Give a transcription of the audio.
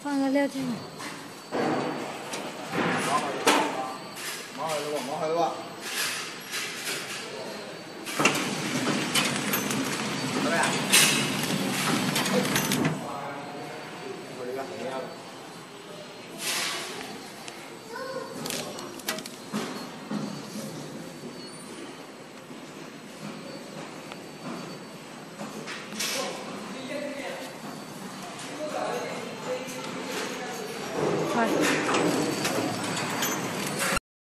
放个料进去。忙好了吧，忙好了吧。thôi.